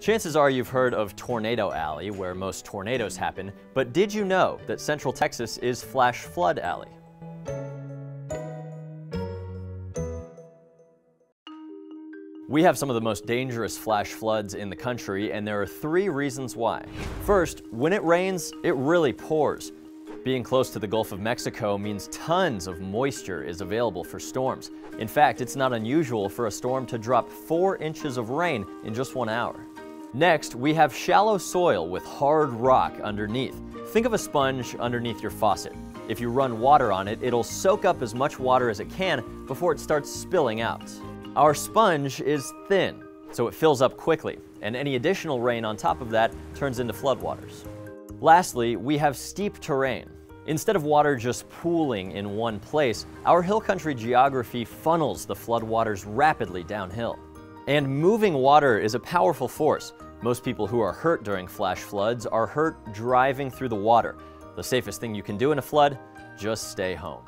Chances are you've heard of Tornado Alley, where most tornadoes happen, but did you know that Central Texas is Flash Flood Alley? We have some of the most dangerous flash floods in the country, and there are three reasons why. First, when it rains, it really pours. Being close to the Gulf of Mexico means tons of moisture is available for storms. In fact, it's not unusual for a storm to drop four inches of rain in just one hour. Next, we have shallow soil with hard rock underneath. Think of a sponge underneath your faucet. If you run water on it, it'll soak up as much water as it can before it starts spilling out. Our sponge is thin, so it fills up quickly, and any additional rain on top of that turns into floodwaters. Lastly, we have steep terrain. Instead of water just pooling in one place, our hill country geography funnels the floodwaters rapidly downhill. And moving water is a powerful force. Most people who are hurt during flash floods are hurt driving through the water. The safest thing you can do in a flood, just stay home.